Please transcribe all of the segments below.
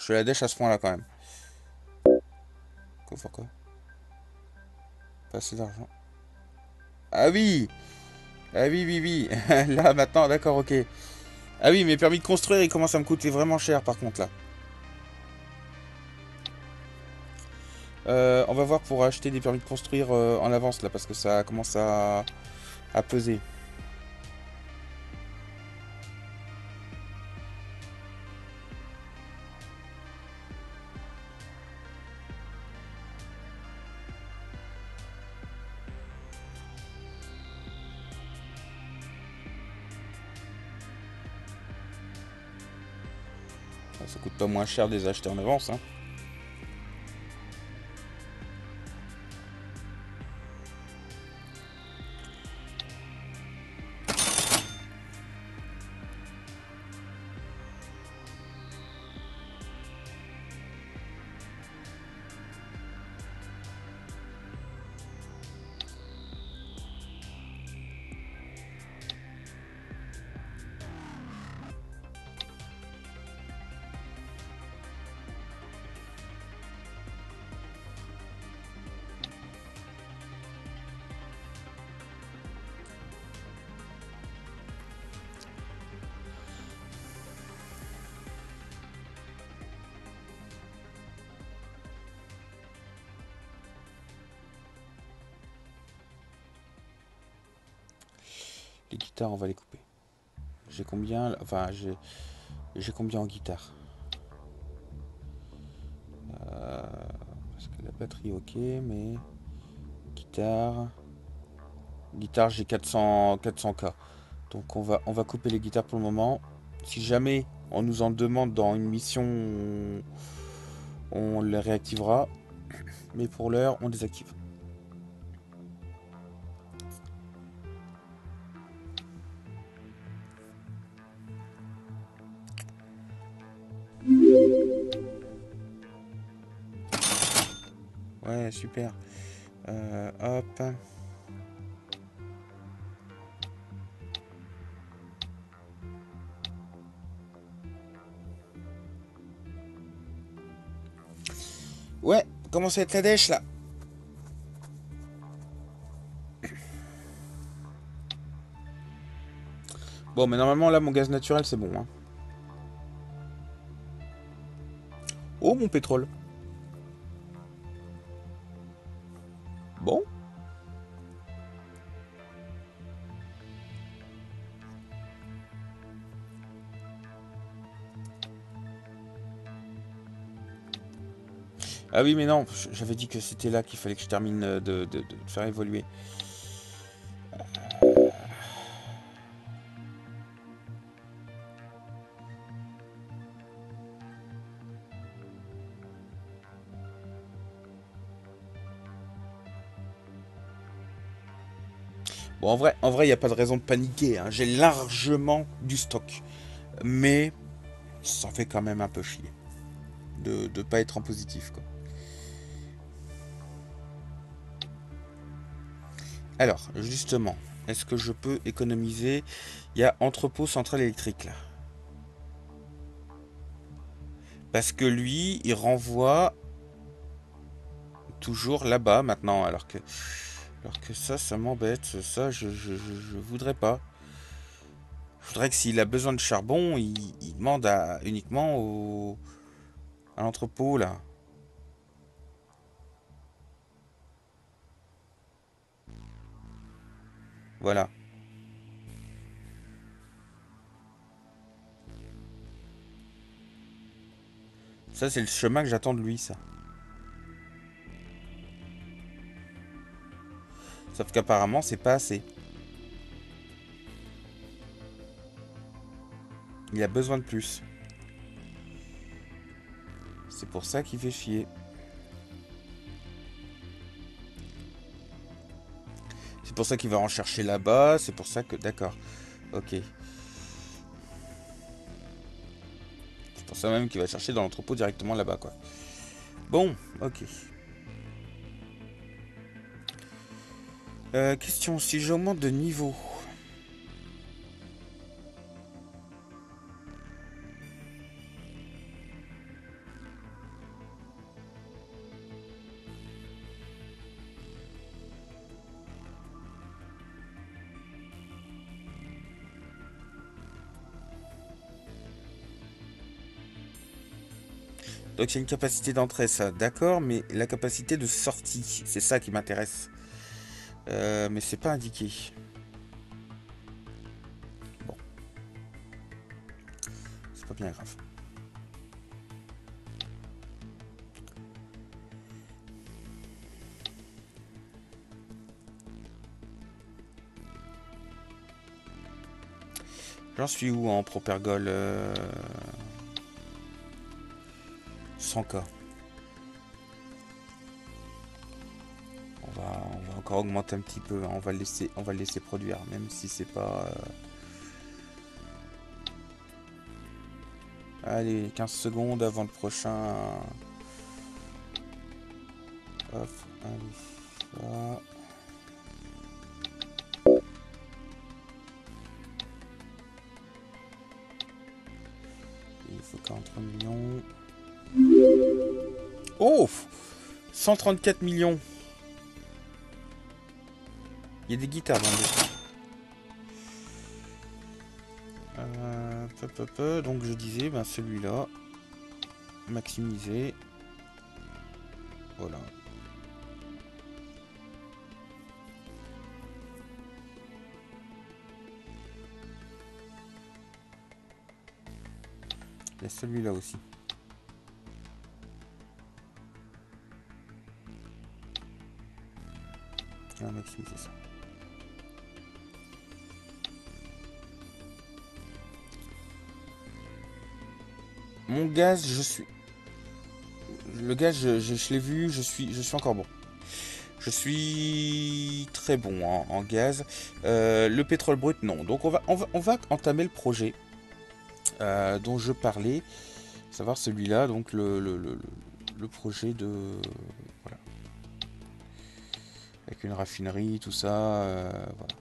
Je la dèche à ce point-là quand même. Quoi, pourquoi Pas assez d'argent. Ah oui Ah oui, oui, oui. là, maintenant, d'accord, ok. Ah oui, mes permis de construire, ils commencent à me coûter vraiment cher, par contre, là. Euh, on va voir pour acheter des permis de construire euh, en avance, là, parce que ça commence à peser. Cher de les acheter en avance. Hein. On va les couper. J'ai combien Enfin, j'ai combien en guitare? Euh, Parce que la batterie, ok, mais guitare, guitare, j'ai 400 400k. Donc on va on va couper les guitares pour le moment. Si jamais on nous en demande dans une mission, on les réactivera. Mais pour l'heure, on désactive. Super. Euh, hop. Ouais, commence à être la dèche là? Bon, mais normalement là, mon gaz naturel, c'est bon. Hein. Oh, mon pétrole. Ah oui, mais non, j'avais dit que c'était là qu'il fallait que je termine de, de- de faire évoluer. Bon, en vrai, en vrai, il n'y a pas de raison de paniquer. hein. J'ai largement du stock. Mais ça fait quand même un peu chier de ne pas être en positif. Quoi. Alors, justement, est-ce que je peux économiser? Il y a entrepôt central électrique là. Parce que lui, il renvoie toujours là-bas maintenant, alors que, ça, ça m'embête. Ça, je, je, je, je voudrais pas. Je voudrais que s'il a besoin de charbon, il, demande uniquement au, à l'entrepôt là. Voilà. Ça, c'est le chemin que j'attends de lui, ça. Sauf qu'apparemment, c'est pas assez. Il a besoin de plus. C'est pour ça qu'il fait chier. Pour ça qu'il va en chercher là-bas. C'est pour ça que... D'accord. Ok. C'est pour ça même qu'il va chercher dans l'entrepôt directement là-bas, quoi. Bon, ok. Euh, question, si j'augmente de niveau... Donc il y a une capacité d'entrée, ça, d'accord, mais la capacité de sortie, c'est ça qui m'intéresse. Euh, mais c'est pas indiqué. Bon. C'est pas bien grave. J'en suis où en propergol euh... 100k. On va, on va encore augmenter un petit peu. Hein. On va le laisser, on va le laisser produire, même si c'est pas. Euh... Allez, 15 secondes avant le prochain. Hop. Il faut 43 millions. Oh 134 millions. Il y a des guitares dans le euh, donc je disais, ben celui-là, maximiser. Voilà. Il y a celui-là aussi. Mon gaz, je suis... Le gaz, je, l'ai vu, je suis, je suis encore bon. Je suis très bon en, gaz. Euh, le pétrole brut, non. Donc on va, on va, on va entamer le projet euh, dont je parlais. Savoir celui-là, donc le, projet de... Avec une raffinerie, tout ça. Euh, voilà.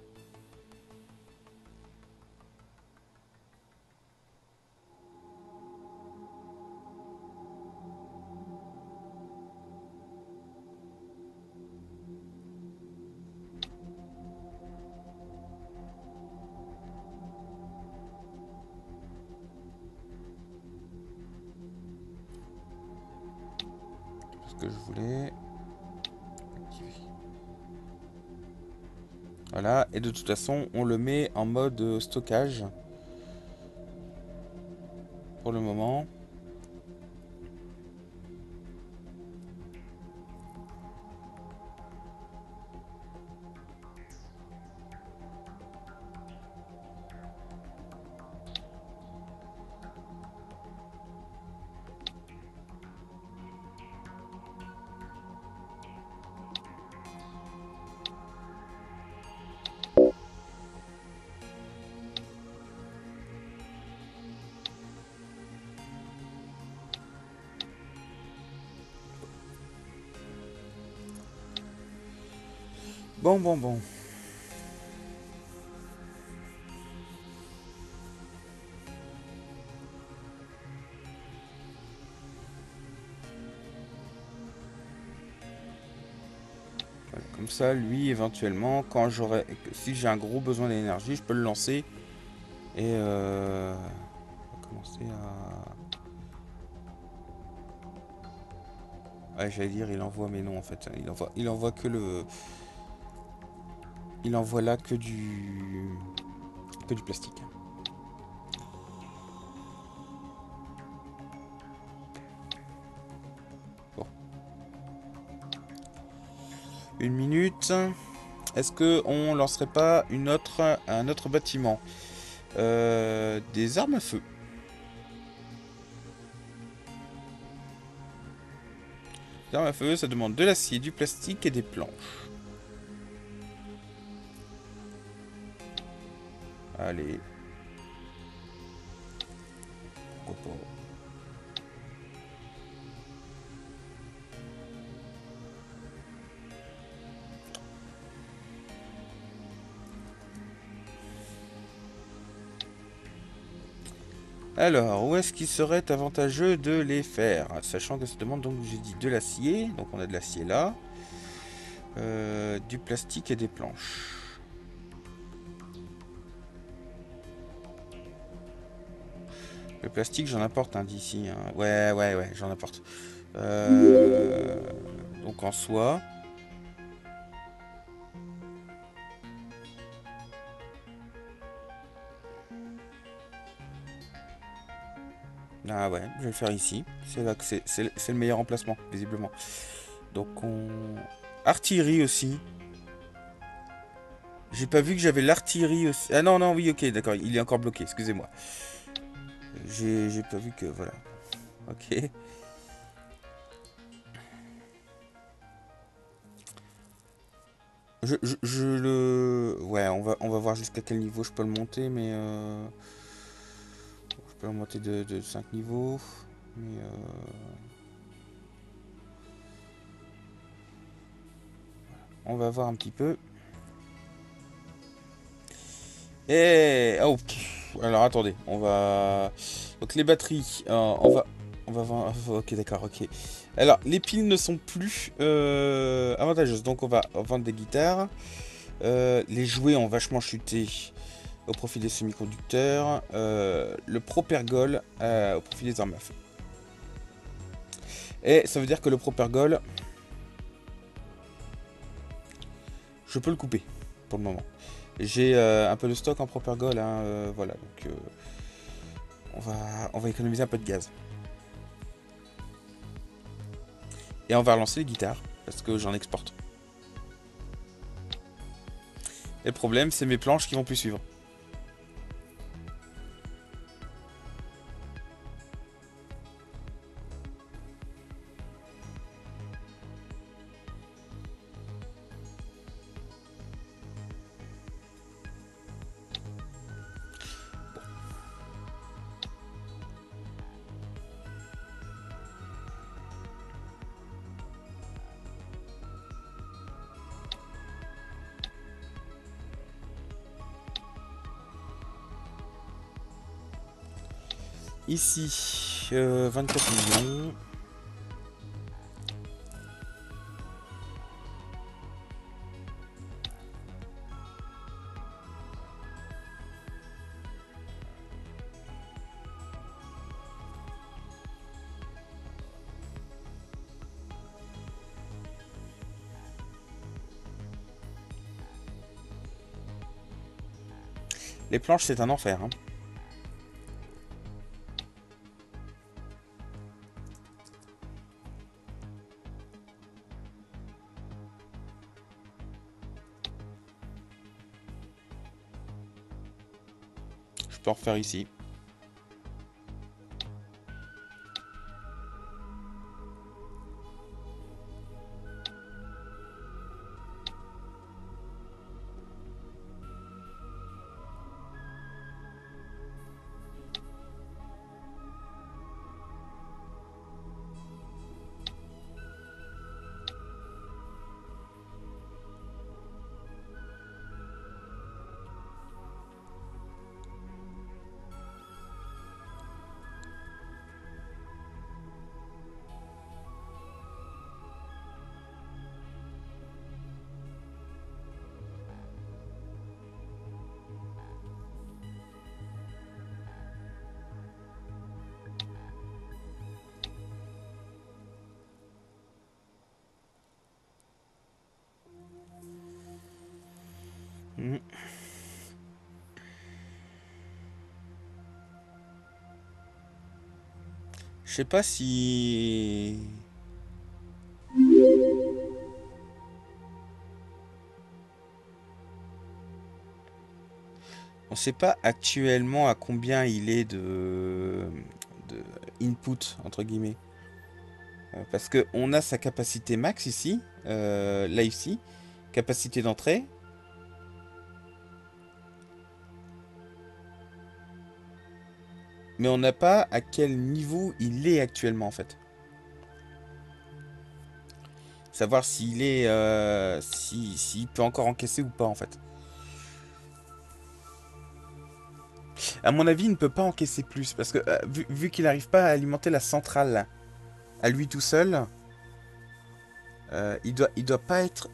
que je voulais? Voilà, et de toute façon, on le met en mode stockage. Pour le moment. Bon, bon, bon. comme ça, lui, éventuellement, quand j'aurai... Si j'ai un gros besoin d'énergie, je peux le lancer. Et euh... On va commencer à... J'allais dire, il envoie, mais non, en fait. Il envoie, il envoie que le... Il envoie là que du que du plastique. Une minute. Est-ce que on lancerait pas un autre bâtiment? Euh, Des armes à feu. Des armes à feu, ça demande de l'acier, du plastique et des planches. Allez. Alors, où est-ce qu'il serait avantageux de les faire? Sachant que ça demande, donc j'ai dit de l'acier, donc on a de l'acier là, euh, du plastique et des planches. Plastique, j'en apporte un d'ici. Hein. Ouais, ouais, ouais, j'en apporte. Euh, donc en soi... Ah ouais, je vais le faire ici. C'est là que c'est le meilleur emplacement, visiblement. Donc on... Artillerie aussi. J'ai pas vu que j'avais l'artillerie aussi. Ah non, non, oui, ok, d'accord, il est encore bloqué, excusez-moi. J'ai pas vu que... Voilà. Ok. Je, je, le... Ouais, on va, on va voir jusqu'à quel niveau je peux le monter, mais... Euh... Je peux le monter de, de 5 niveaux, mais... Euh... On va voir un petit peu. Et... Oh, alors attendez, on va... Donc les batteries, euh, on va... On va voir... Ok, d'accord, ok. Alors, les piles ne sont plus euh, avantageuses, donc on va vendre des guitares. Euh, les jouets ont vachement chuté au profit des semi-conducteurs. le propergol au profit des armes à feu. Et ça veut dire que le propergol, je peux le couper pour le moment. J'ai euh, un peu de stock en propergol, hein, euh, voilà, donc euh, on, va, on va économiser un peu de gaz. Et on va relancer les guitares, parce que j'en exporte. Et le problème, c'est mes planches qui vont plus suivre. Ici, 24 euh, millions. Les planches, c'est un enfer. Hein. Refaire ici. Pas si... On sait pas actuellement à combien il est de, input, entre guillemets. Euh, parce que on a sa capacité max ici, euh, là ici, capacité d'entrée, mais on n'a pas à quel niveau il est actuellement en fait. Savoir s'il est, euh, s'il peut encore encaisser ou pas en fait. À mon avis, il ne peut pas encaisser plus parce que euh, vu, qu'il n'arrive pas à alimenter la centrale à lui tout seul, euh, il doit, doit pas être.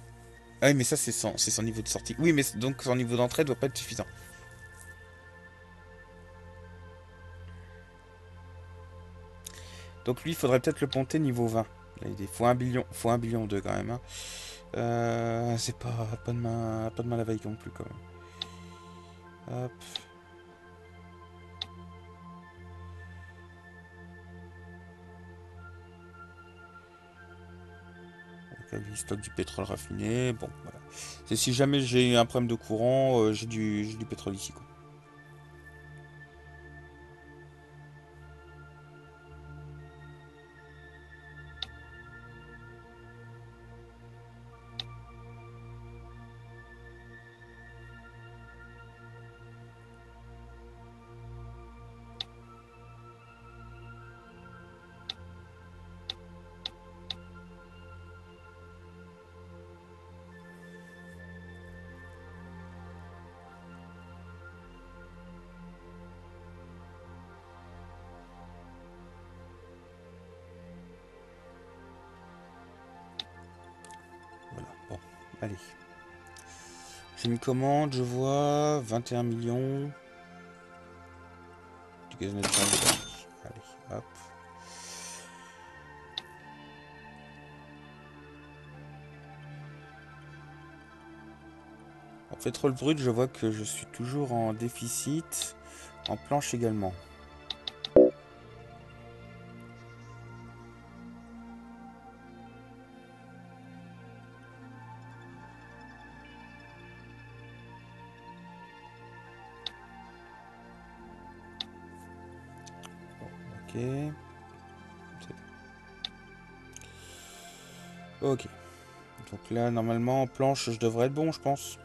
Ah oui, mais ça c'est son, son niveau de sortie. Oui, mais donc son niveau d'entrée doit pas être suffisant. Donc lui, il faudrait peut-être le ponter niveau 20. Là, il fois 1 billion, fois 1 billion 2 quand même. Hein. Euh, c'est pas, pas, de main, pas de main la non plus quand même. Hop. il stocke du pétrole raffiné. Bon, voilà. C'est si jamais j'ai un problème de courant, euh, j'ai du, du pétrole ici. Commande, je vois 21 millions. Du. En pétrole brut, je vois que je suis toujours en déficit. En planche également. Ok. Donc là, normalement, en planche, je devrais être bon, je pense.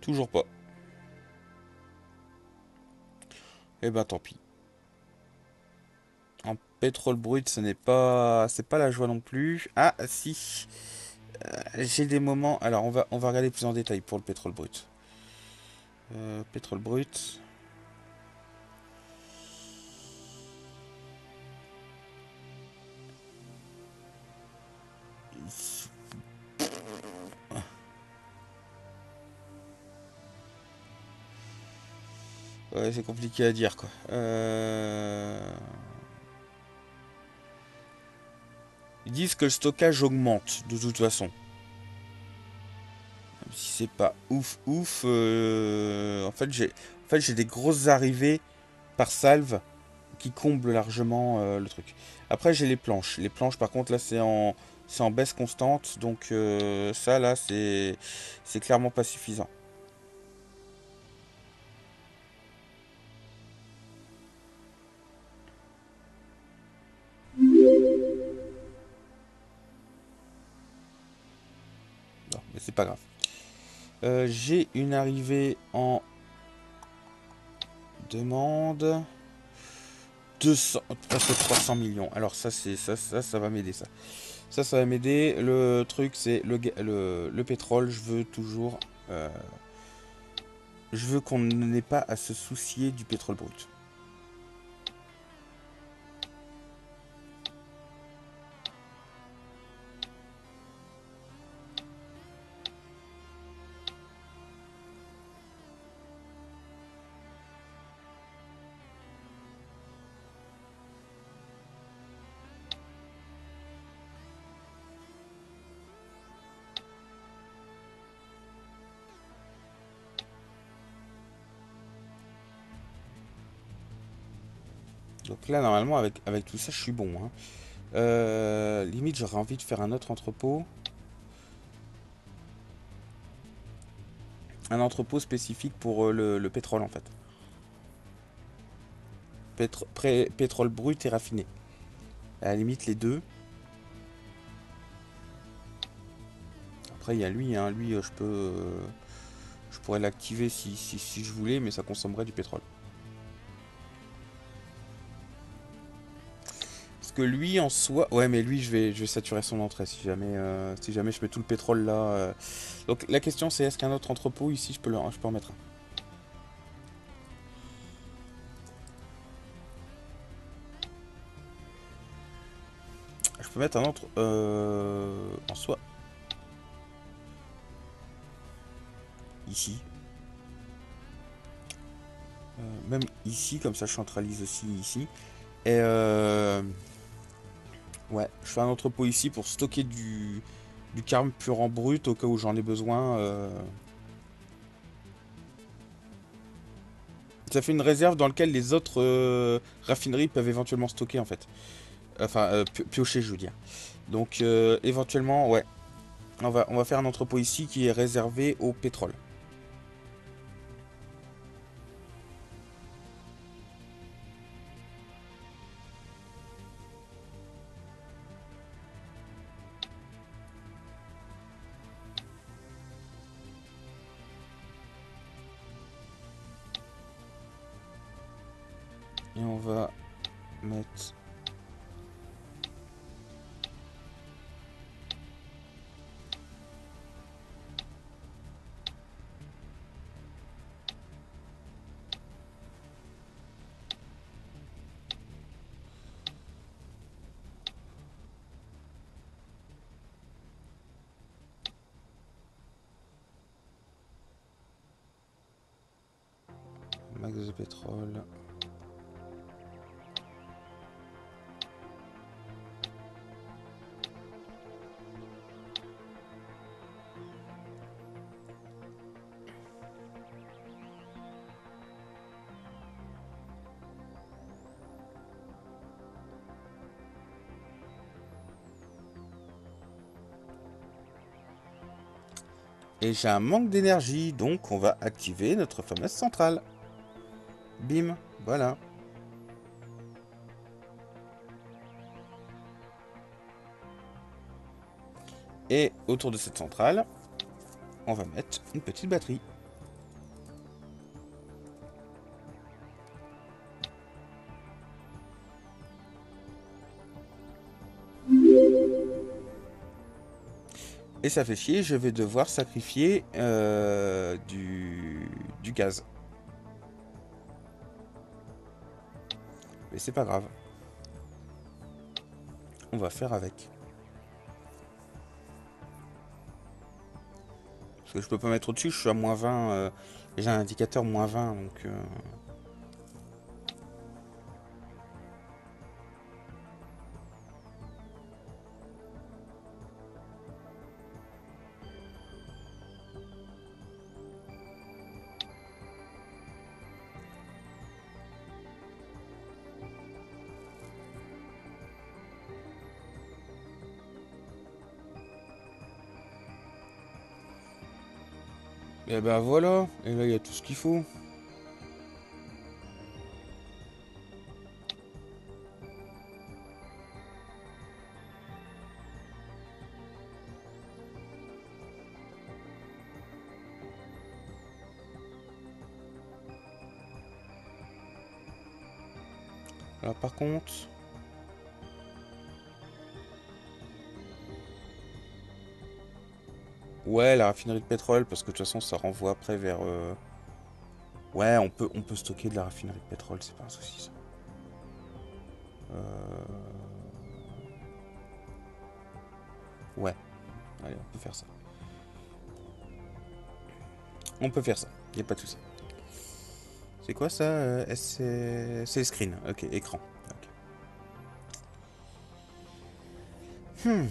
Toujours pas. Eh ben, tant pis. En pétrole brut, ce n'est pas... C'est pas la joie non plus. Ah, si. Euh, j'ai des moments... Alors, on va, on va regarder plus en détail pour le pétrole brut. Euh, pétrole brut. C'est compliqué à dire quoi. Euh, ils disent que le stockage augmente de toute façon. Pas ouf ouf. Euh, en fait j'ai en fait, j'ai des grosses arrivées par salve qui comblent largement euh, le truc. Après j'ai les planches. Les planches par contre là c'est en en baisse constante. Donc ça là c'est clairement pas suffisant. c'est pas grave. Euh, j'ai une arrivée en demande 200 presque 300 millions. Alors ça c'est ça, ça va m'aider ça. Ça ça va m'aider. Le truc c'est le, le, pétrole. Je veux toujours euh, je veux qu'on n'ait pas à se soucier du pétrole brut. Donc là, normalement, avec, avec tout ça, je suis bon. Hein. Euh, limite, j'aurais envie de faire un autre entrepôt. Un entrepôt spécifique pour euh, le, pétrole, en fait. pétrole brut et raffiné. À la limite, les deux. Après, il y a lui. Hein. Lui, euh, je peux... je pourrais l'activer si, si je voulais, mais ça consommerait du pétrole. Lui en soi... Ouais mais lui je vais, je vais saturer son entrée si jamais, euh, si jamais je mets tout le pétrole là. Euh. Donc la question c'est est-ce qu'un autre entrepôt ici je peux, le, je peux en mettre un? Je peux mettre un autre euh, en soi. Ici. même ici, comme ça je centralise aussi ici. Et euh, ouais, je fais un entrepôt ici pour stocker du, du carburant brut au cas où j'en ai besoin. Euh. Ça fait une réserve dans laquelle les autres euh, raffineries peuvent éventuellement stocker en fait. Enfin, piocher je veux dire. Donc éventuellement, ouais. On va, on va faire un entrepôt ici qui est réservé au pétrole. Et j'ai un manque d'énergie, donc on va activer notre fameuse centrale. Bim, voilà. Et autour de cette centrale, on va mettre une petite batterie. Et ça fait chier, je vais devoir sacrifier euh, du, gaz. Mais c'est pas grave. On va faire avec. Parce que je peux pas mettre au-dessus, je suis à moins 20. Euh, J'ai un indicateur moins 20, donc... Euh, Et ben voilà, et là il y a tout ce qu'il faut. Alors par contre, raffinerie de pétrole, parce que de toute façon, ça renvoie après vers... Euh, ouais, on peut, on peut stocker de la raffinerie de pétrole, c'est pas un souci, ça. Euh, ouais. Allez, on peut faire ça. On peut faire ça, y a pas de souci. C'est quoi ça euh, C'est screen, ok, écran. Hmm.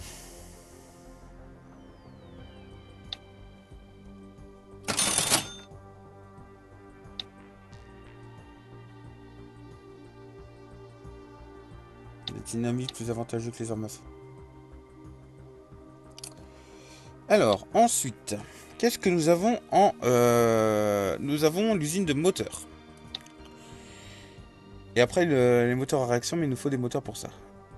Dynamique plus avantageux que les armes à feu. Alors, ensuite, qu'est-ce que nous avons en... Euh, nous avons l'usine de moteurs. Et après, les moteurs à réaction, mais il nous faut des moteurs pour ça.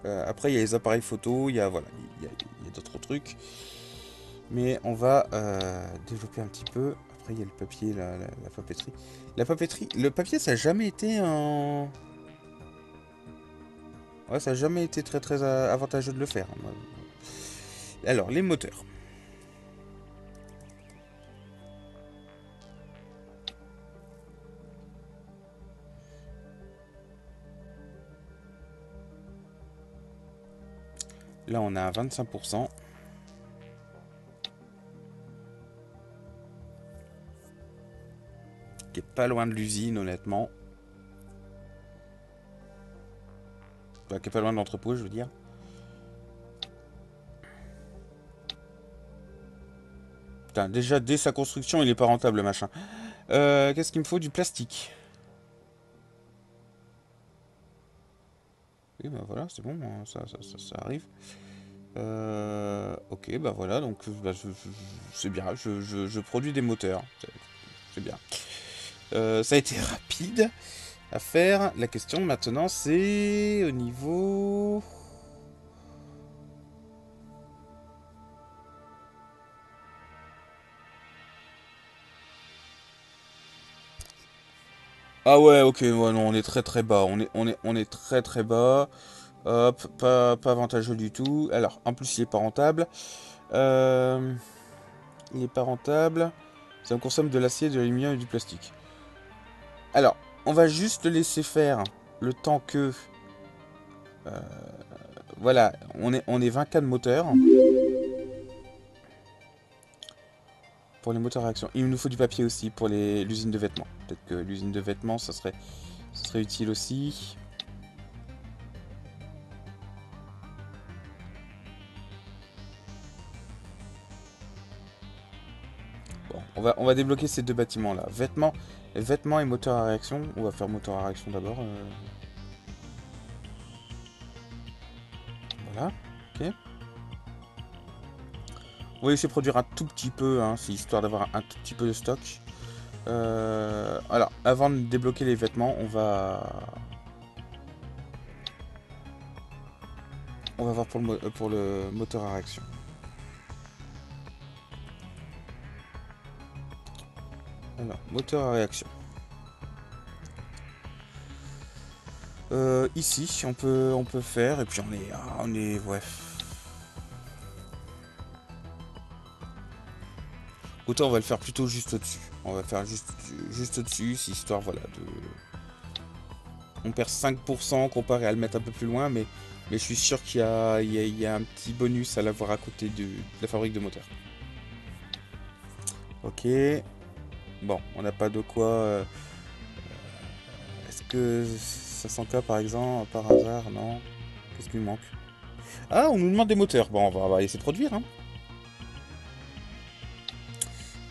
Euh, après, il y a les appareils photo, il y a, voilà, il y a, d'autres trucs. Mais on va euh, développer un petit peu. Après, il y a le papier, la, papeterie. La papeterie, le papier, ça n'a jamais été un... Ça n'a jamais été très très avantageux de le faire. Alors, les moteurs. Là, on a 25%. Qui est pas loin de l'usine, honnêtement. Qui est pas loin de l'entrepôt, je veux dire. Putain, déjà, dès sa construction, il est pas rentable, le machin. Euh, Qu'est-ce qu'il me faut? Du plastique. Oui, bah voilà, c'est bon, hein, ça, ça, ça, arrive. Euh, ok, bah voilà, donc bah, c'est bien, je, je, produis des moteurs. C'est bien. Euh, ça a été rapide à faire. La question maintenant, c'est au niveau... Ah ouais, ok, ouais, non, on est très très bas. On est, on est, on est très très bas. Hop, pas, pas avantageux du tout. Alors, en plus, il est pas rentable. Euh, il est pas rentable. Ça me consomme de l'acier, de l'aluminium et du plastique. Alors, on va juste laisser faire le temps que... Euh, voilà, on est, on est 24 moteurs. Pour les moteurs à réaction. Il nous faut du papier aussi pour l'usine de vêtements. Peut-être que l'usine de vêtements, ça serait, ça serait utile aussi. On va, débloquer ces deux bâtiments-là. Vêtements, vêtements et moteurs à réaction. On va faire moteur à réaction d'abord. Euh. Voilà, ok. On va essayer de produire un tout petit peu, hein, c'est histoire d'avoir un tout petit peu de stock. Euh, alors, avant de débloquer les vêtements, on va... On va voir pour le moteur à réaction. Moteur à réaction. Euh, ici, on peut, on peut faire, et puis on est, ah, on est, bref. Autant on va le faire plutôt juste au-dessus. On va faire juste, juste au-dessus, histoire voilà de. On perd 5% comparé à le mettre un peu plus loin, mais, mais je suis sûr qu'il y, y, a un petit bonus à l'avoir à côté de, la fabrique de moteur. Ok. Bon, on n'a pas de quoi. Euh, est-ce que 500K par exemple, par hasard Non? Qu'est-ce qui nous manque? Ah, on nous demande des moteurs. Bon, on va, de produire. Hein.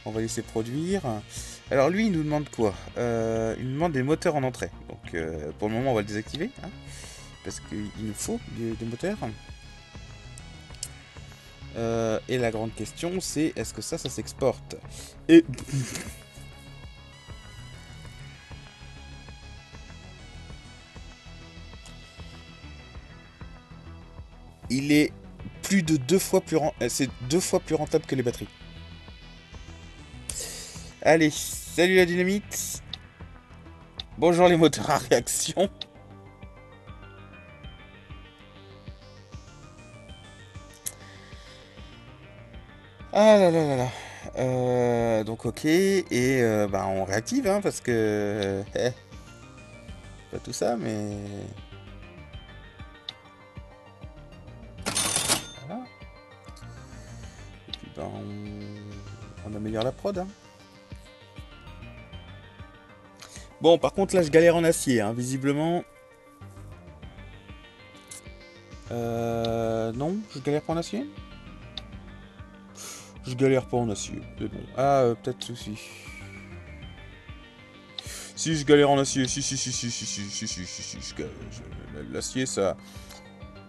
On va laisser produire. Alors lui, il nous demande quoi? Euh, Il nous demande des moteurs en entrée. Donc euh, pour le moment, on va le désactiver. Hein, parce qu'il nous faut des, moteurs. Et la grande question, c'est est-ce que ça, ça s'exporte? Et... Il est plus de deux fois plus... C'est deux fois plus rentable que les batteries. Allez, salut la dynamite. Bonjour les moteurs à réaction. Ah là là là là. Euh, donc ok, et euh, bah, on réactive, hein, parce que... Eh, pas tout ça, mais... Bah, on, on améliore la prod. Hein. Bon, par contre, là, je galère en acier, hein, visiblement. Euh... Non, je galère pas en acier Je galère pas en acier, mais bon. Ah, euh, peut-être aussi. Si, je galère en acier, si, si, si, si, si, si, si, si, si, si, L'acier, ça...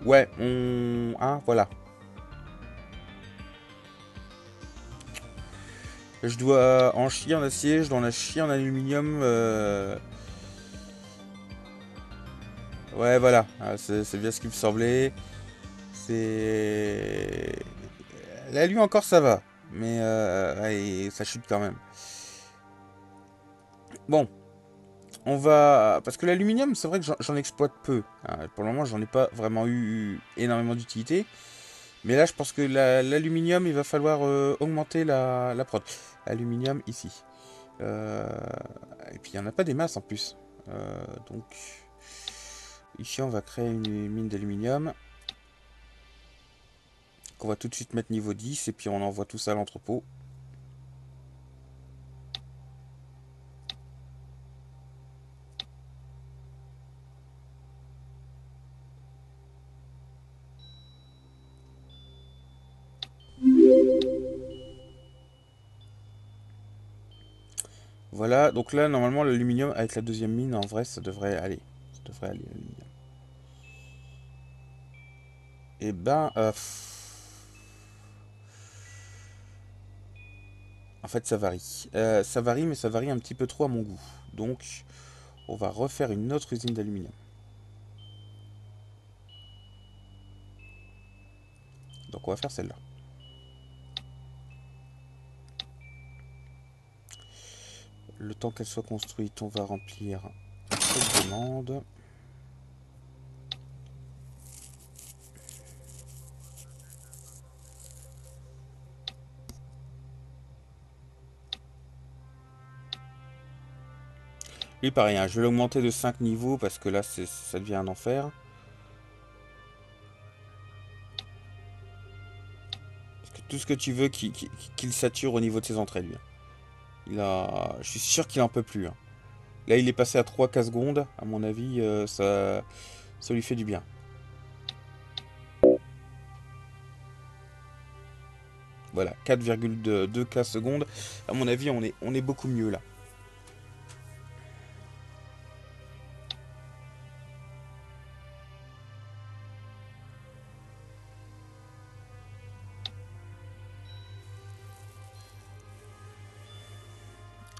Ouais, on... Ah, voilà. Je dois en chier en acier, je dois en chier en aluminium. Euh. Ouais, voilà, ah, c'est bien ce qui me semblait. C'est... L'alu encore ça va, mais euh... ça chute quand même. Bon, on va... Parce que l'aluminium, c'est vrai que j'en exploite peu. Hein. Pour le moment, j'en ai pas vraiment eu énormément d'utilité. Mais là, je pense que l'aluminium, il va falloir euh, augmenter la, la prod aluminium ici. Euh, et puis il n'y en a pas des masses en plus. Euh, donc ici on va créer une mine d'aluminium. Qu'on va tout de suite mettre niveau 10 et puis on envoie tout ça à l'entrepôt. Donc là, normalement, l'aluminium, avec la deuxième mine, en vrai, ça devrait aller. Ça devrait aller, l'aluminium. Et eh ben... Euh, en fait, ça varie. Euh, ça varie, mais ça varie un petit peu trop à mon goût. Donc, on va refaire une autre usine d'aluminium. Donc, on va faire celle-là. Le temps qu'elle soit construite, on va remplir cette demande. Lui, pareil, je vais l'augmenter de 5 niveaux parce que là, ça devient un enfer. Parce que tout ce que tu veux qu'il sature au niveau de ses entrées, lui. Il a... Je suis sûr qu'il en peut plus. Hein. Là, il est passé à 3K secondes. À mon avis, euh, ça... ça lui fait du bien. Voilà, 4,2K secondes. À mon avis, on est, on est beaucoup mieux là.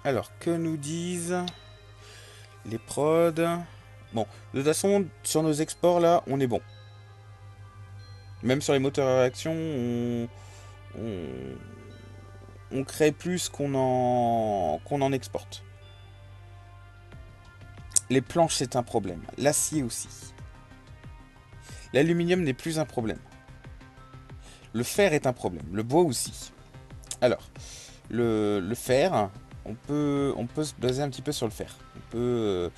Alors, que nous disent les prods Bon, de toute façon, sur nos exports, là, on est bon. Même sur les moteurs à réaction, on, crée plus qu'on en, exporte. Les planches, c'est un problème. L'acier aussi. L'aluminium n'est plus un problème. Le fer est un problème. Le bois aussi. Alors, le fer, on peut, on peut se baser un petit peu sur le fer. On peut euh,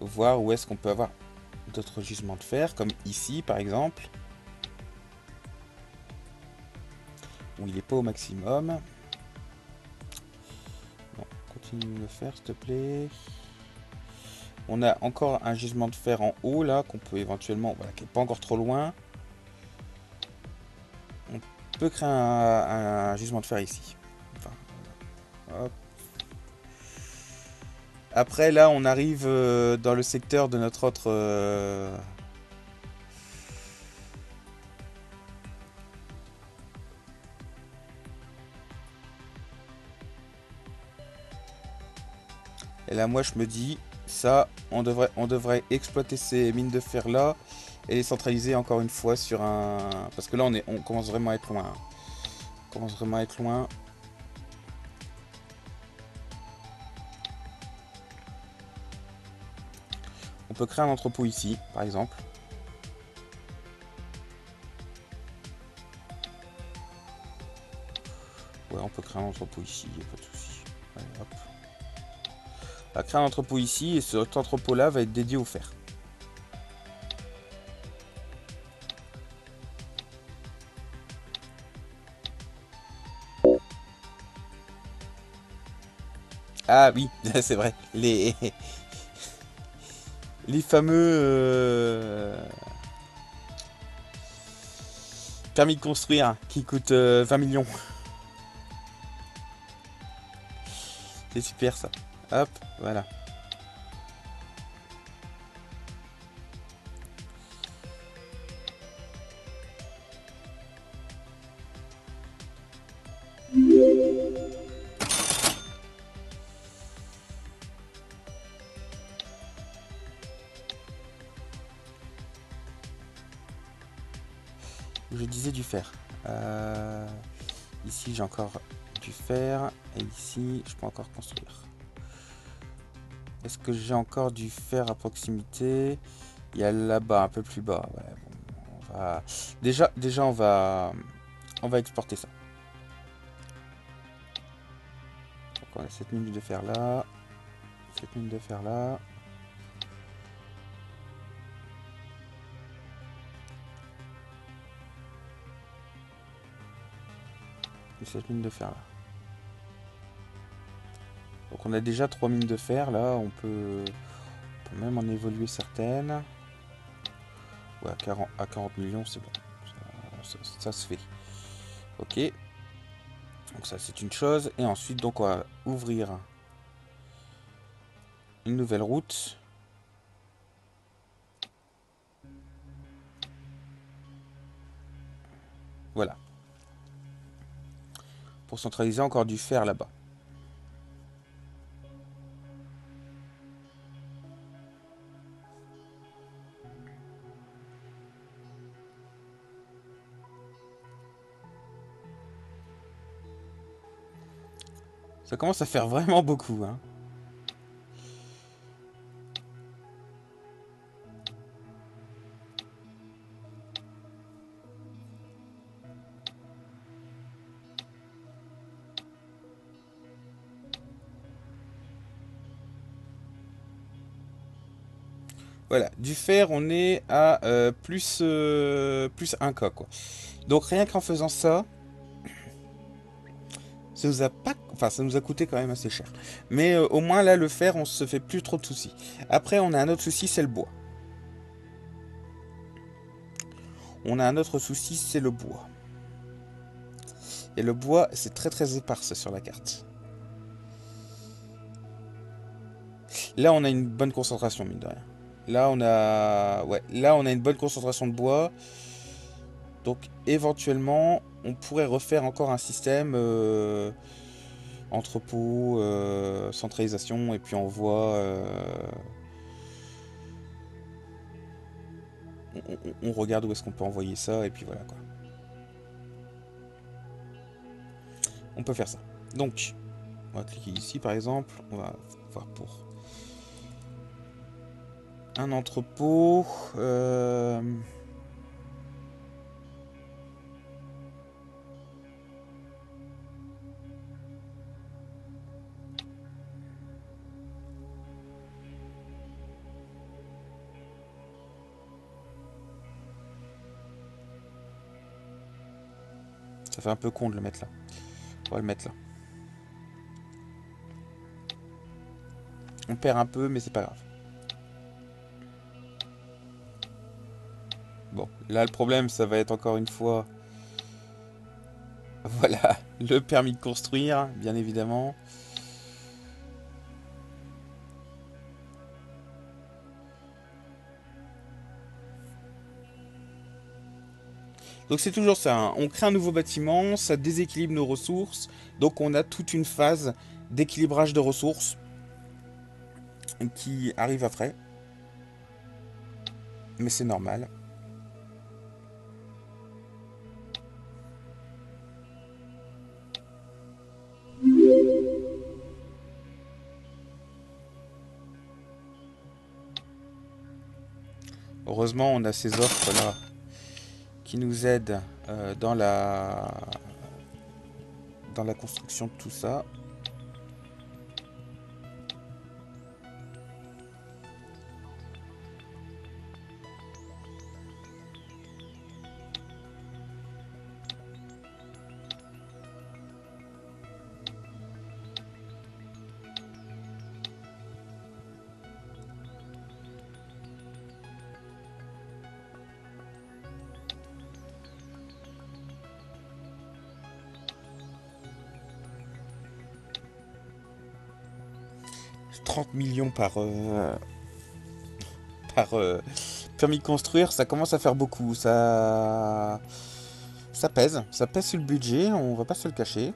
voir où est-ce qu'on peut avoir d'autres gisements de fer, comme ici par exemple, où il n'est pas au maximum. Continue le faire s'il te plaît. On a encore un gisement de fer en haut là, qu'on peut éventuellement, voilà, qui n'est pas encore trop loin. On peut créer un, gisement de fer ici. Après, là, on arrive euh, dans le secteur de notre autre... Euh, et là, moi, je me dis, ça, on devrait, on devrait exploiter ces mines de fer là et les centraliser encore une fois sur un... Parce que là, on, est, on commence vraiment à être loin. On commence vraiment à être loin. On peut créer un entrepôt ici, par exemple. Ouais, on peut créer un entrepôt ici, il a pas de souci. On va créer un entrepôt ici et cet entrepôt-là va être dédié au fer. Ah oui, c'est vrai. Les, les fameux euh, permis de construire qui coûtent 20 euh, millions. C'est super ça. Hop, voilà. J'ai encore du fer. Et ici, je peux encore construire. Est-ce que j'ai encore du fer à proximité? Il y a là-bas, un peu plus bas. Déjà, déjà on, va... on va exporter ça. Donc on a cette mine de fer là. Cette mine de fer là. Cette mine de fer là. Donc on a déjà trois mines de fer là, on peut, même en évoluer certaines. Ouais, à 40, à 40 millions c'est bon, ça, se fait. Ok, donc ça c'est une chose. Et ensuite donc on va ouvrir une nouvelle route. Pour centraliser encore du fer là-bas. Ça commence à faire vraiment beaucoup. Hein. Voilà, du fer, on est à euh, plus, euh, plus 1K, quoi. Donc rien qu'en faisant ça, ça nous a pas, enfin ça nous a coûté quand même assez cher. Mais euh, au moins là, le fer, on se fait plus trop de soucis. Après, on a un autre souci, c'est le bois. On a un autre souci, c'est le bois. Et le bois, c'est très très éparse sur la carte. Là, on a une bonne concentration, mine de rien. Là, on a... Ouais, là, on a une bonne concentration de bois. Donc, éventuellement, on pourrait refaire encore un système euh, entrepôt, euh, centralisation, et puis on voit... Euh, on, regarde où est-ce qu'on peut envoyer ça, et puis voilà, quoi. On peut faire ça. Donc, on va cliquer ici, par exemple. On va voir pour un entrepôt. Euh, Ça fait un peu con de le mettre là. On va le mettre là. On perd un peu, mais c'est pas grave. Là le problème, ça va être encore une fois... Voilà, le permis de construire, bien évidemment. Donc c'est toujours ça, hein. on crée un nouveau bâtiment, ça déséquilibre nos ressources, donc on a toute une phase d'équilibrage de ressources qui arrive après. Mais c'est normal. Heureusement, on a ces offres-là qui nous aident euh, dans, la, dans la construction de tout ça. Par, euh, par euh, permis de construire, ça commence à faire beaucoup. Ça, ça pèse. Ça pèse sur le budget, on va pas se le cacher.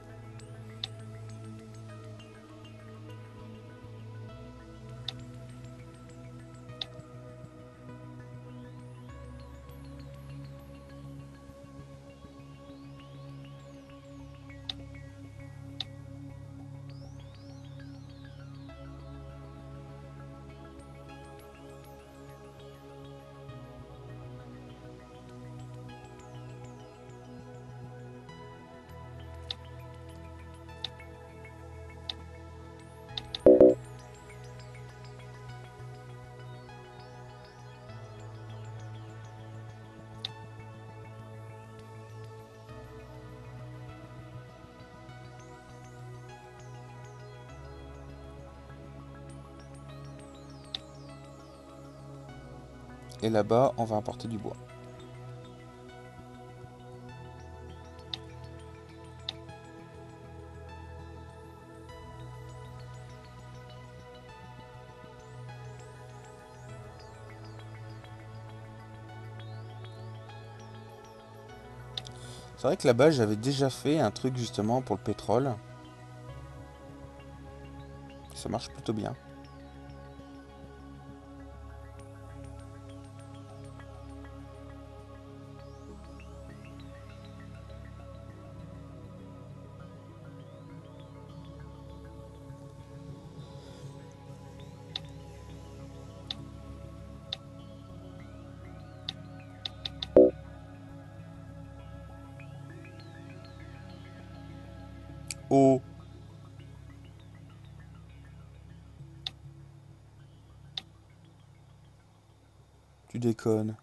Et là-bas, on va importer du bois. C'est vrai que là-bas, j'avais déjà fait un truc justement pour le pétrole. Ça marche plutôt bien. Tu déconnes.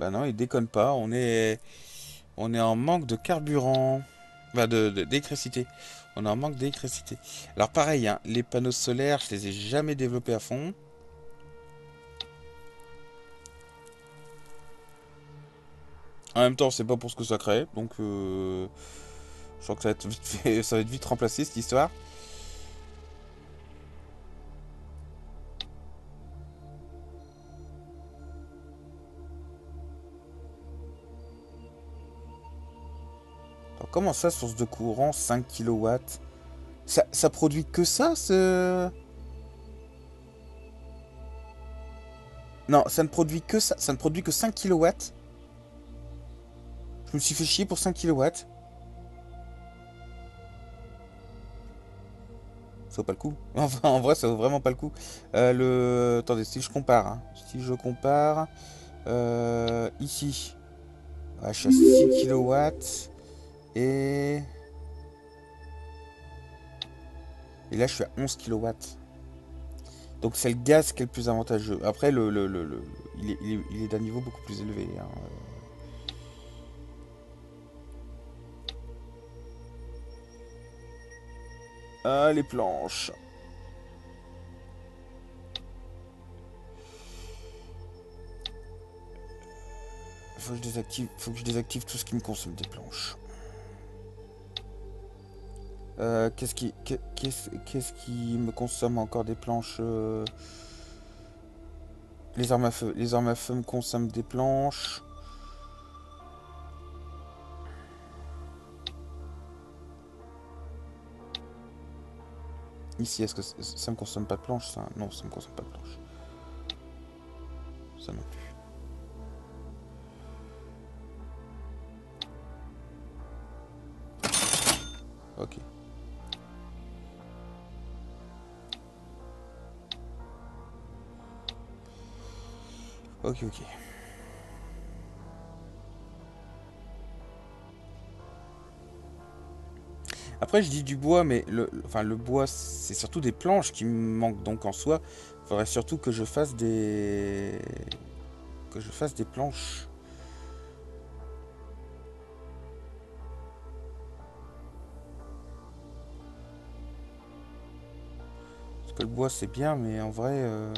Bah non, il déconne pas. On est, on est en manque de carburant. Bah de d'électricité. On est en manque d'électricité. Alors pareil, hein, les panneaux solaires, je les ai jamais développés à fond. En même temps, c'est pas pour ce que ça crée, donc euh, je crois que ça va, ça va être vite remplacé cette histoire. Comment ça, source de courant, 5 kW ça, produit que ça, ce... Non, ça ne produit que ça, ça ne produit que 5 kW je me suis fait chier pour 5 kW. Ça vaut pas le coup. En vrai, ça vaut vraiment pas le coup. Euh, le... Attendez, si je compare. Hein. Si je compare... Euh, ici. suis à 6 kW. Et... Et là, je suis à 11 kW. Donc c'est le gaz qui est le plus avantageux. Après, le, le, il est, il est d'un niveau beaucoup plus élevé. Hein. Ah, les planches. Faut que je désactive, faut que je désactive tout ce qui me consomme des planches. Euh, qu'est-ce qui, qu'est-ce qui me consomme encore des planches euh? Les armes à feu, les armes à feu me consomment des planches. Ici, est-ce que ça me consomme pas de planche ça? Non, ça me consomme pas de planche. Ça non plus. Ok, ok. Après, je dis du bois, mais le, enfin, le bois, c'est surtout des planches qui me manquent. Donc, en soi, il faudrait surtout que je fasse des... Que je fasse des planches. Parce que le bois, c'est bien, mais en vrai... Euh,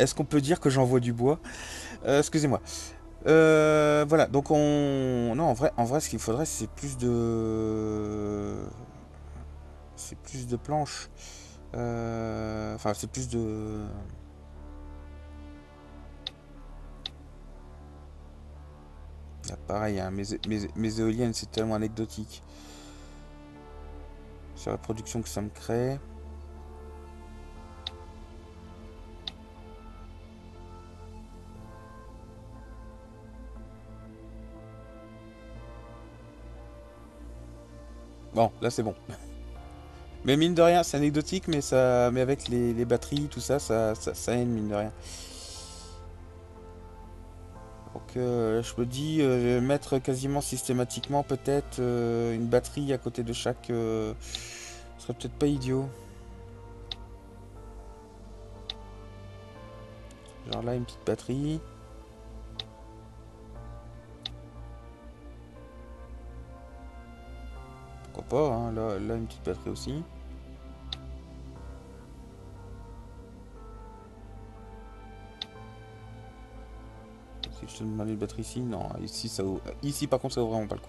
Est-ce qu'on peut dire que j'envoie du bois? Euh, Excusez-moi. Euh, voilà, donc on... Non, en vrai, en vrai ce qu'il faudrait, c'est plus de... C'est plus de planches. Euh, enfin, c'est plus de... Ah, pareil, hein, mes, mes éoliennes, c'est tellement anecdotique. Sur la production que ça me crée. Bon, là c'est bon. Mais mine de rien, c'est anecdotique, mais ça, mais avec les, batteries, tout ça, ça, ça, aide mine de rien. Donc euh, je me dis euh, mettre quasiment systématiquement peut-être euh, une batterie à côté de chaque... ce serait peut-être pas idiot. Genre là une petite batterie. pas. Hein. Là, une petite batterie aussi. Si je te demandais une batterie ici, non. Ici, ça, ici par contre, ça vaut vraiment pas le coup.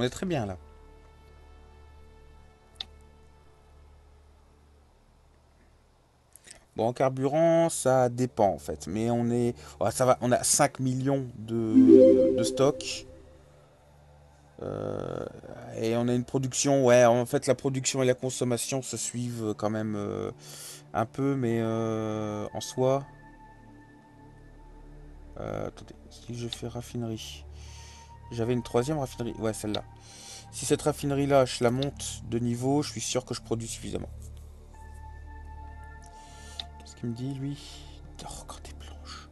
On est très bien là. Bon, en carburant, ça dépend en fait. Mais on est. ça va, on a 5 millions de, de stock. Euh, et on a une production, ouais, en fait la production et la consommation se suivent quand même euh, un peu, mais euh, en soi... attendez, si je fais raffinerie... J'avais une troisième raffinerie. Ouais, celle-là. Si cette raffinerie-là, je la monte de niveau, je suis sûr que je produis suffisamment. Qu'est-ce qu'il me dit, lui? Oh, encore des planches.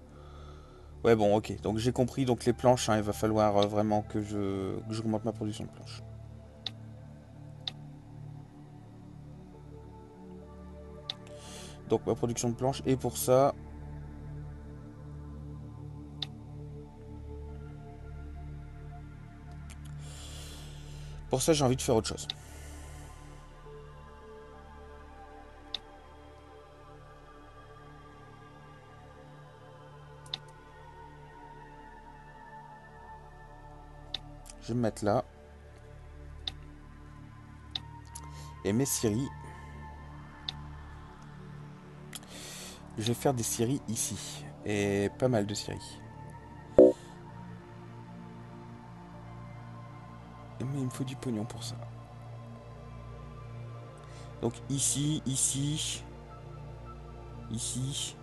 Ouais, bon, ok. Donc j'ai compris. Donc les planches, hein, il va falloir euh, vraiment que je que j'augmente ma production de planches. Donc ma production de planches. Et pour ça, Pour ça, j'ai envie de faire autre chose. Je vais me mettre là. Et mes séries. Je vais faire des séries ici. Et pas mal de séries. Mais il me faut du pognon pour ça. Donc ici, ici, ici.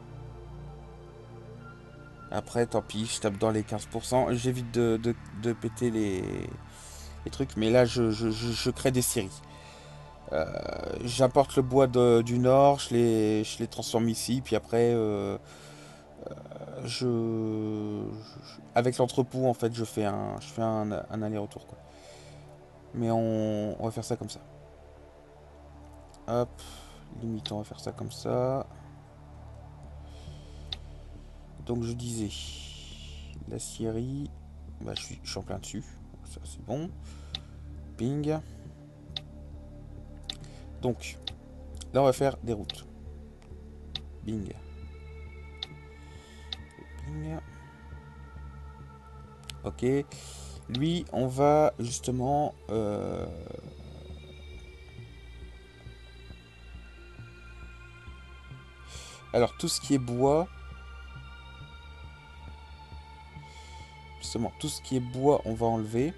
Après, tant pis, je tape dans les 15%. J'évite de, péter les, trucs. Mais là, je, crée des séries. Euh, j'importe le bois du nord, je les, transforme ici. Puis après, euh, euh, je, avec l'entrepôt, en fait, je fais un, je fais un, un aller-retour. Mais on, va faire ça comme ça. Hop, limite on va faire ça comme ça. Donc je disais, la Syrie, bah, je, suis, je suis en plein dessus, ça c'est bon. Ping. Donc, là on va faire des routes. Bing. Bing. Ok. Lui, on va justement... Euh, alors, tout ce qui est bois... Justement, tout ce qui est bois, on va enlever.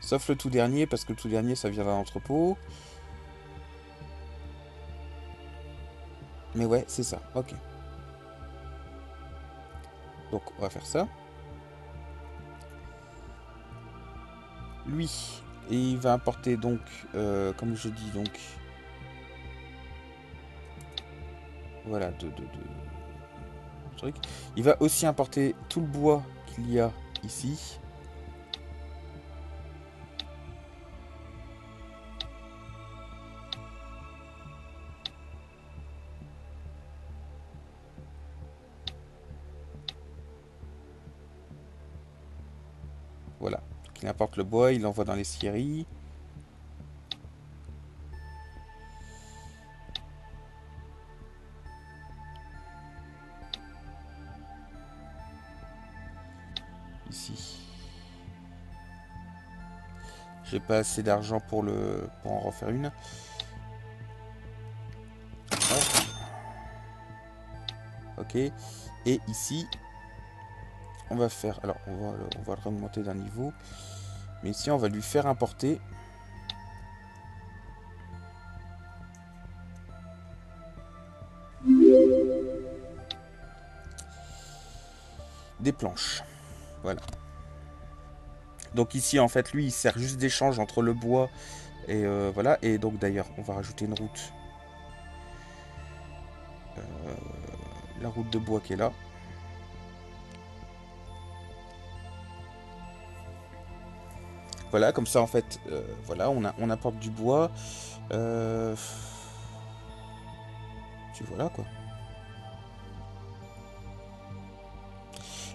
Sauf le tout dernier, parce que le tout dernier, ça vient d'un entrepôt. Mais ouais, c'est ça. Ok. Donc, on va faire ça. Lui, et il va importer donc, euh, comme je dis, donc... Voilà, de, de, de... Truc. Il va aussi importer tout le bois qu'il y a ici. Apporte le bois, il l'envoie dans les scieries. Ici. J'ai pas assez d'argent pour le pour en refaire une. Ok. Et ici, on va faire... Alors, on va, on va le remonter d'un niveau. Mais ici, on va lui faire importer... Des planches. Voilà. Donc ici, en fait, lui, il sert juste d'échange entre le bois et euh, voilà. Et donc, d'ailleurs, on va rajouter une route la route de bois qui est là. Voilà, comme ça en fait, voilà, on, apporte du bois. Euh... Tu voilà quoi.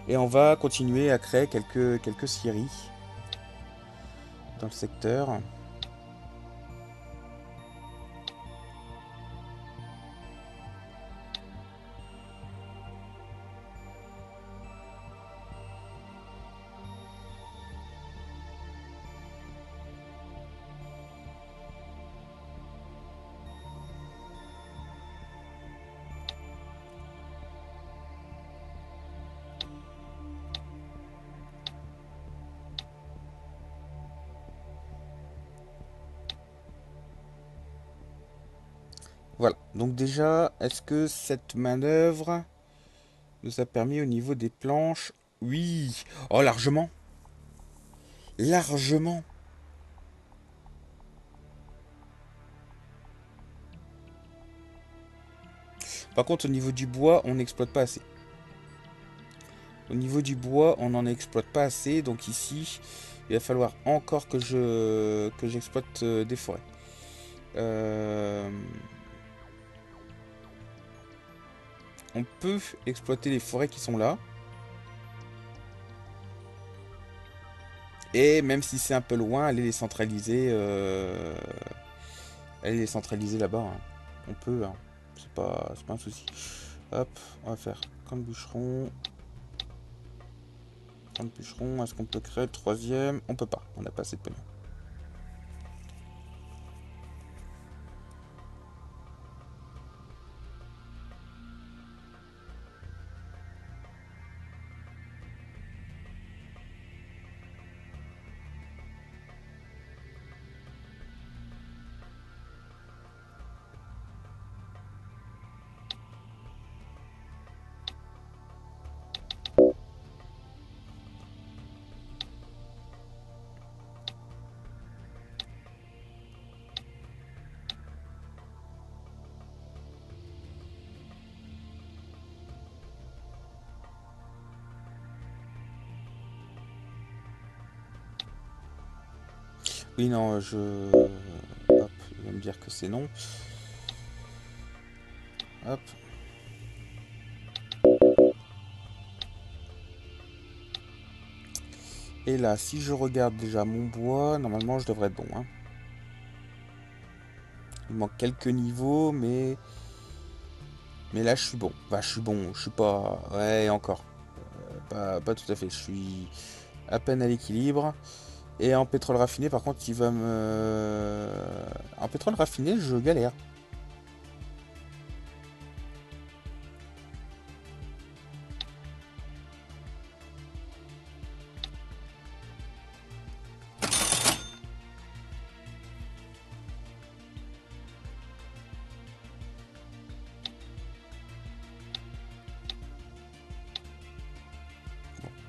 Et on va continuer à créer quelques scieries dans le secteur. Est-ce que cette manœuvre nous a permis au niveau des planches? Oui Oh, largement Largement Par contre, au niveau du bois, on n'exploite pas assez. Au niveau du bois, on n'en exploite pas assez. Donc ici, il va falloir encore que je que j'exploite euh, des forêts. Euh... on peut exploiter les forêts qui sont là. Et même si c'est un peu loin, aller les centraliser. Euh, aller les centraliser là-bas. Hein. On peut, hein. c'est pas, pas un souci. Hop, on va faire comme bûcheron. Comme bûcheron, est-ce qu'on peut créer le troisième? On peut pas, on n'a pas assez de pognon. Oui, non, je... Hop, il va me dire que c'est non. Hop. Et là, si je regarde déjà mon bois, normalement je devrais être bon. Hein. Il manque quelques niveaux, mais... Mais là, je suis bon. Enfin, je suis bon. Je suis pas... Ouais, encore. Euh, pas tout à fait. Je suis à peine à l'équilibre. Et en pétrole raffiné, par contre, il va me... En pétrole raffiné, je galère.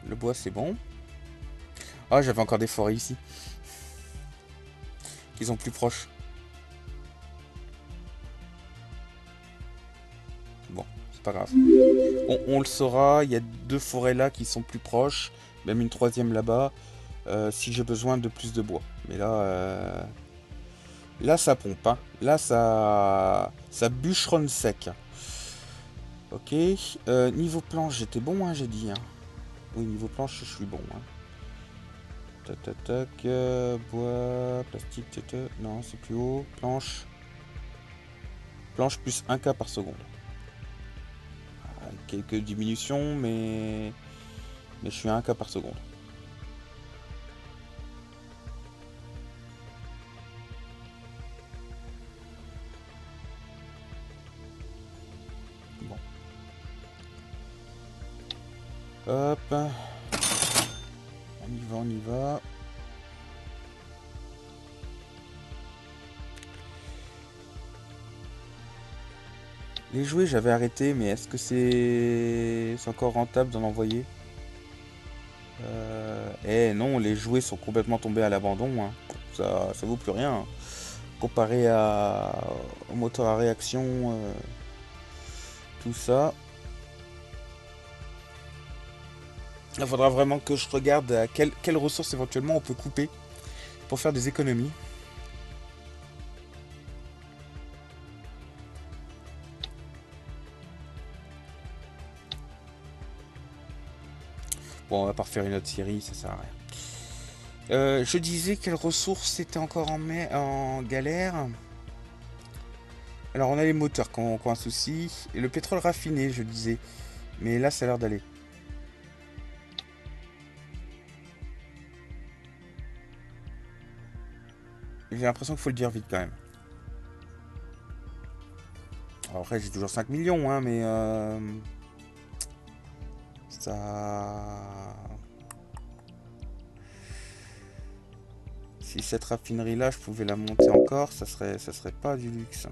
le bois, c'est bon. Ah, j'avais encore des forêts ici. Qui sont plus proches. Bon, c'est pas grave. On, le saura, il y a deux forêts là qui sont plus proches. Même une troisième là-bas. Euh, si j'ai besoin de plus de bois. Mais là... Euh, là, ça pompe. Hein. Là, ça... Ça bûcheronne sec. Ok. Euh, niveau planche, j'étais bon, hein, j'ai dit. Hein. Oui, niveau planche, je suis bon. Tac, tac, tac. Euh, bois, plastique, tac, Non, c'est plus haut. Planche. Planche plus 1K par seconde. Ah, quelques diminutions, mais... Mais je suis à 1K par seconde. Bon. Hop. Les jouets, j'avais arrêté, mais est-ce que c'est encore rentable d'en envoyer? Euh... Eh non, les jouets sont complètement tombés à l'abandon. Hein. Ça, ça vaut plus rien. Comparé à... au moteur à réaction, euh, tout ça. Il faudra vraiment que je regarde à quelles ressources éventuellement on peut couper pour faire des économies. Bon, on va pas refaire une autre série, ça sert à rien. Euh, je disais quelles ressources étaient encore en, en galère. Alors on a les moteurs qui ont, un souci. Et le pétrole raffiné, je disais. Mais là, ça a l'air d'aller. J'ai l'impression qu'il faut le dire vite quand même. Après, j'ai toujours 5 millions, hein, mais... Euh, ça... Si cette raffinerie là, je pouvais la monter encore, ça serait, ça serait pas du luxe.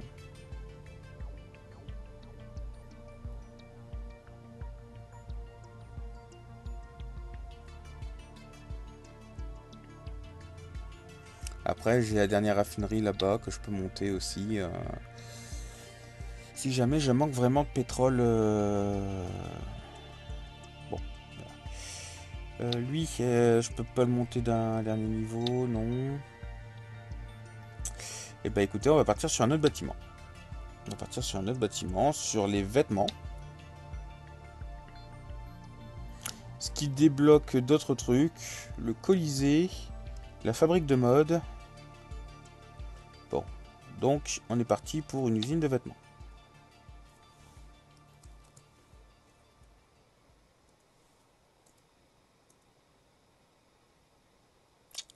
Après, j'ai la dernière raffinerie là-bas que je peux monter aussi. Euh, si jamais je manque vraiment de pétrole. Euh, bon. Euh, lui, je peux pas le monter d'un dernier niveau, non. Et eh bah ben, écoutez, on va partir sur un autre bâtiment. On va partir sur un autre bâtiment, sur les vêtements. Ce qui débloque d'autres trucs. Le Colisée, la fabrique de mode. Donc on est parti pour une usine de vêtements.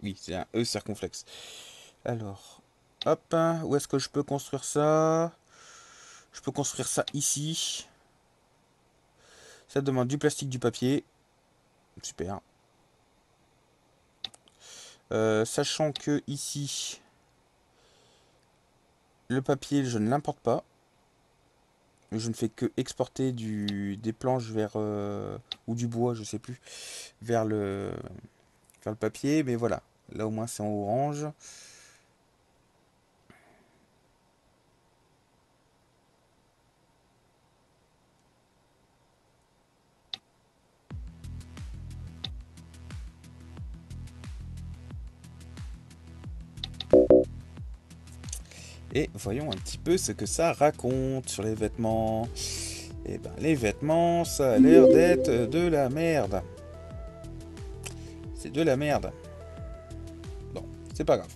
Oui, c'est un E circonflexe. Alors, hop, où est-ce que je peux construire ça? Je peux construire ça ici. Ça demande du plastique, du papier. Super. Euh, sachant que ici, le papier, je ne l'importe pas. Je ne fais que exporter du, des planches vers... Euh, ou du bois, je sais plus. Vers le, vers le papier. Mais voilà. Là au moins c'est en orange. Et voyons un petit peu ce que ça raconte sur les vêtements. Eh ben les vêtements, ça a l'air d'être de la merde. C'est de la merde. Bon, c'est pas grave.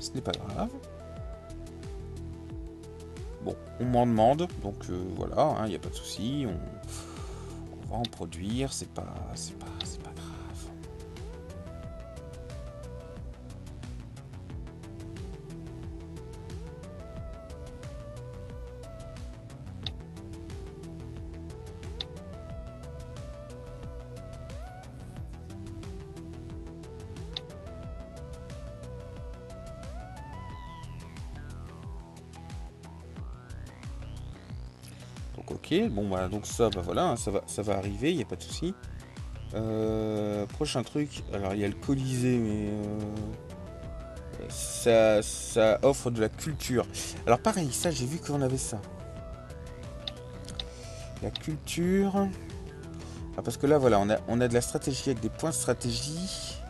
Ce n'est pas grave. Bon, on m'en demande, donc euh, voilà, il hein, n'y a pas de souci. On, on, va en produire, c'est pas, c'est pas, bon voilà, donc ça, bah voilà, hein, ça va, ça va arriver, il n'y a pas de souci. Euh, prochain truc, alors il y a le Colisée, mais euh, ça, ça offre de la culture. Alors pareil, ça j'ai vu qu'on avait ça. La culture. Ah, parce que là voilà, on a, on a de la stratégie avec des points de stratégie.